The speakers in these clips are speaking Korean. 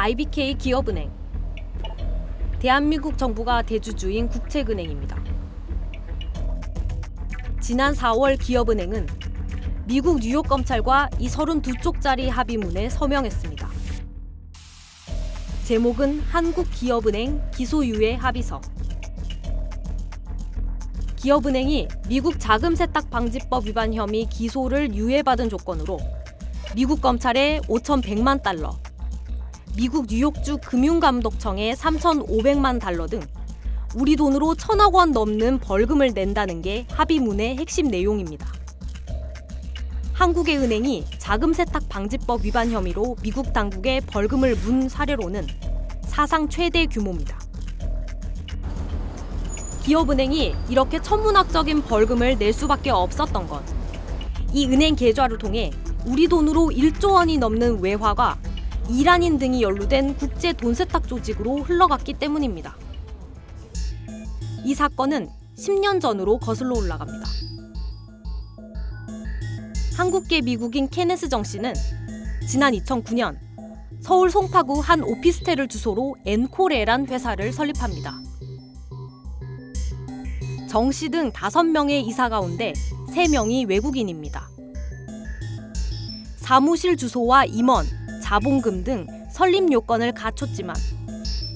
IBK 기업은행 대한민국 정부가 대주주인 국책은행입니다. 지난 4월 기업은행은 미국 뉴욕 검찰과 이 32쪽짜리 합의문에 서명했습니다. 제목은 한국기업은행 기소유예 합의서. 기업은행이 미국 자금 세탁 방지법 위반 혐의 기소를 유예받은 조건으로 미국 검찰에 5,100만 달러, 미국 뉴욕주 금융감독청에 3,500만 달러 등 우리 돈으로 천억 원 넘는 벌금을 낸다는 게 합의문의 핵심 내용입니다. 한국의 은행이 자금 세탁 방지법 위반 혐의로 미국 당국에 벌금을 문 사례로는 사상 최대 규모입니다. 기업은행이 이렇게 천문학적인 벌금을 낼 수밖에 없었던 건 이 은행 계좌를 통해 우리 돈으로 1조 원이 넘는 외화가 이란인 등이 연루된 국제 돈 세탁 조직으로 흘러갔기 때문입니다. 이 사건은 10년 전으로 거슬러 올라갑니다. 한국계 미국인 케네스 정 씨는 지난 2009년 서울 송파구 한 오피스텔을 주소로 엔코레란 회사를 설립합니다. 정 씨 등 5명의 이사 가운데 3명이 외국인입니다. 사무실 주소와 임원, 자본금 등 설립 요건을 갖췄지만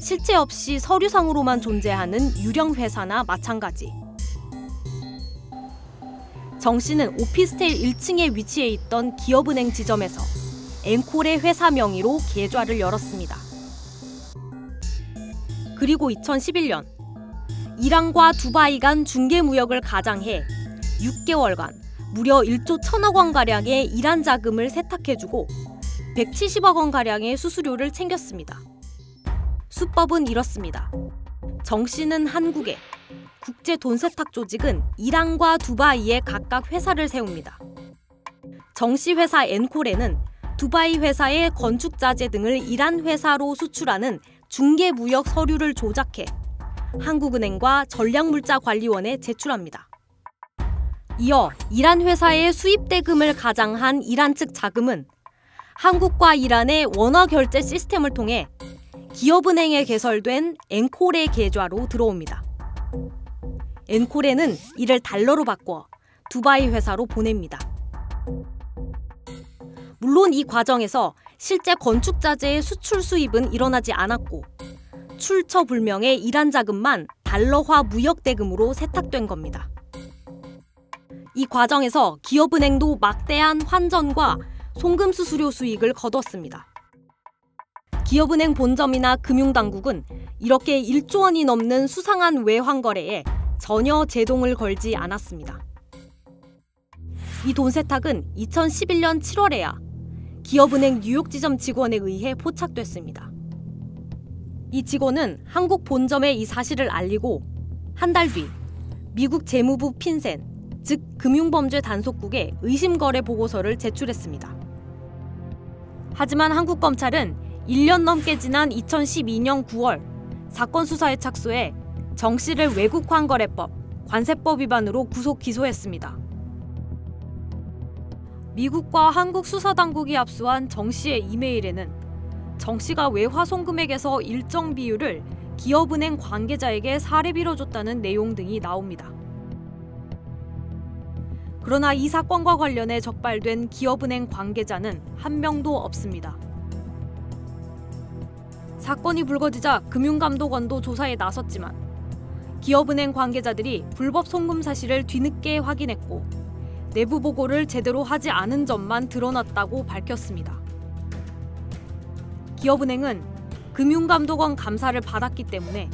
실체 없이 서류상으로만 존재하는 유령 회사나 마찬가지. 정 씨는 오피스텔 1층에 위치해 있던 기업은행 지점에서 앵콜의 회사 명의로 계좌를 열었습니다. 그리고 2011년 이란과 두바이 간 중개 무역을 가장해 6개월간 무려 1조 1천억 원 가량의 이란 자금을 세탁해주고 170억 원 가량의 수수료를 챙겼습니다. 수법은 이렇습니다. 정 씨는 한국에, 국제 돈 세탁 조직은 이란과 두바이에 각각 회사를 세웁니다. 정 씨 회사 엔콜에는 두바이 회사의 건축 자재 등을 이란 회사로 수출하는 중개 무역 서류를 조작해 한국은행과 전략물자관리원에 제출합니다. 이어 이란 회사의 수입 대금을 가장한 이란 측 자금은 한국과 이란의 원화 결제 시스템을 통해 기업은행에 개설된 엔콜의 계좌로 들어옵니다. 엔콜에는 이를 달러로 바꿔 두바이 회사로 보냅니다. 물론 이 과정에서 실제 건축 자재의 수출 수입은 일어나지 않았고 출처 불명의 이란 자금만 달러화 무역 대금으로 세탁된 겁니다. 이 과정에서 기업은행도 막대한 환전과 송금 수수료 수익을 거뒀습니다. 기업은행 본점이나 금융당국은 이렇게 1조 원이 넘는 수상한 외환 거래에 전혀 제동을 걸지 않았습니다. 이 돈 세탁은 2011년 7월에야 기업은행 뉴욕 지점 직원에 의해 포착됐습니다. 이 직원은 한국 본점에 이 사실을 알리고 한 달 뒤 미국 재무부 핀센, 즉 금융범죄 단속국에 의심 거래 보고서를 제출했습니다. 하지만 한국 검찰은 1년 넘게 지난 2012년 9월 사건 수사에 착수해 정 씨를 외국 환거래법, 관세법 위반으로 구속 기소했습니다. 미국과 한국 수사 당국이 압수한 정 씨의 이메일에는 정 씨가 외화 송금액에서 일정 비율을 기업은행 관계자에게 사례비로 줬다는 내용 등이 나옵니다. 그러나 이 사건과 관련해 적발된 기업은행 관계자는 한 명도 없습니다. 사건이 불거지자 금융감독원도 조사에 나섰지만 기업은행 관계자들이 불법 송금 사실을 뒤늦게 확인했고 내부 보고를 제대로 하지 않은 점만 드러났다고 밝혔습니다. 기업은행은 금융감독원 감사를 받았기 때문에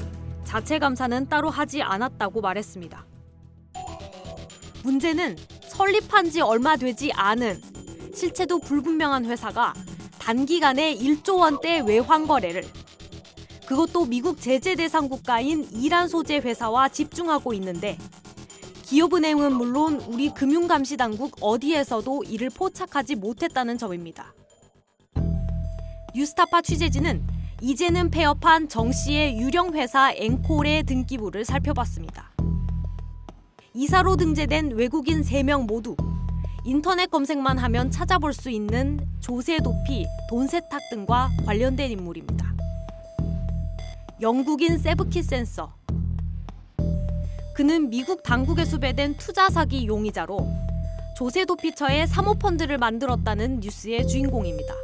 자체 감사는 따로 하지 않았다고 말했습니다. 문제는 설립한 지 얼마 되지 않은 실체도 불분명한 회사가 단기간에 1조 원대 외환 거래를 그것도 미국 제재 대상 국가인 이란 소재 회사와 집중하고 있는데 기업은행은 물론 우리 금융감시당국 어디에서도 이를 포착하지 못했다는 점입니다. 뉴스타파 취재진은 이제는 폐업한 정 씨의 유령 회사 앵콜의 등기부를 살펴봤습니다. 이사로 등재된 외국인 3명 모두 인터넷 검색만 하면 찾아볼 수 있는 조세 도피, 돈 세탁 등과 관련된 인물입니다. 영국인 세브키 센서. 그는 미국 당국에 수배된 투자 사기 용의자로 조세 도피처의 사모펀드를 만들었다는 뉴스의 주인공입니다.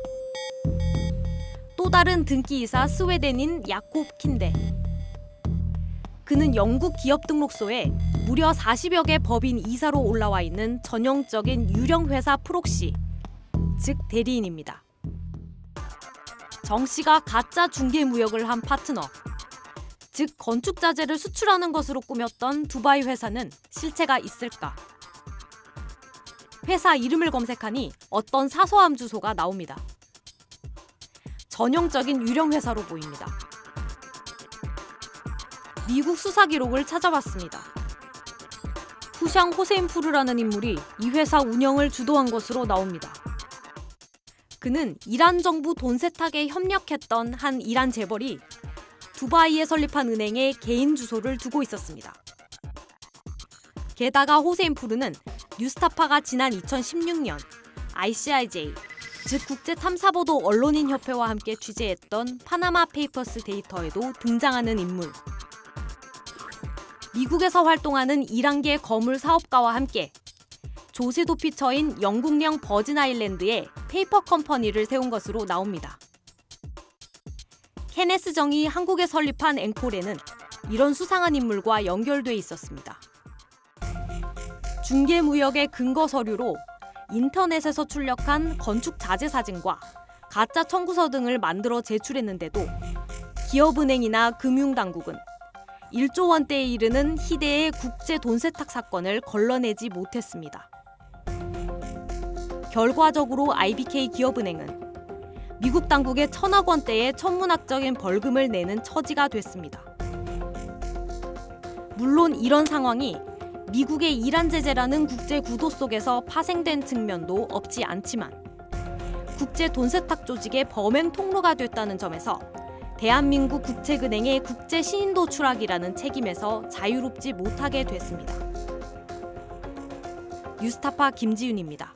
또 다른 등기이사 스웨덴인 야콥 킨데. 그는 영국 기업 등록소에 무려 40여 개 법인 이사로 올라와 있는 전형적인 유령 회사 proxy, 즉 대리인입니다. 정 씨가 가짜 중개 무역을 한 파트너, 즉 건축 자재를 수출하는 것으로 꾸몄던 두바이 회사는 실체가 있을까? 회사 이름을 검색하니 어떤 사소함 주소가 나옵니다. 전형적인 유령 회사로 보입니다. 미국 수사 기록을 찾아봤습니다. 후샹 호세인푸르라는 인물이 이 회사 운영을 주도한 것으로 나옵니다. 그는 이란 정부 돈 세탁에 협력했던 한 이란 재벌이 두바이에 설립한 은행에 개인 주소를 두고 있었습니다. 게다가 호세인푸르는 뉴스타파가 지난 2016년 ICIJ 즉 국제탐사보도 언론인협회와 함께 취재했던 파나마 페이퍼스 데이터에도 등장하는 인물. 미국에서 활동하는 이란계 거물 사업가와 함께 조세 도피처인 영국령 버진 아일랜드에 페이퍼 컴퍼니를 세운 것으로 나옵니다. 케네스 정이 한국에 설립한 앤코래는 이런 수상한 인물과 연결돼 있었습니다. 중개 무역의 근거 서류로 인터넷에서 출력한 건축 자재 사진과 가짜 청구서 등을 만들어 제출했는데도 기업은행이나 금융당국은 1조 원대에 이르는 희대의 국제 돈 세탁 사건을 걸러내지 못했습니다. 결과적으로 IBK 기업은행은 미국 당국의 천억 원대의 천문학적인 벌금을 내는 처지가 됐습니다. 물론 이런 상황이 미국의 이란 제재라는 국제 구도 속에서 파생된 측면도 없지 않지만 국제 돈 세탁 조직의 범행 통로가 됐다는 점에서 대한민국 국책은행의 국제 신인도 추락이라는 책임에서 자유롭지 못하게 됐습니다. 뉴스타파 김지윤입니다.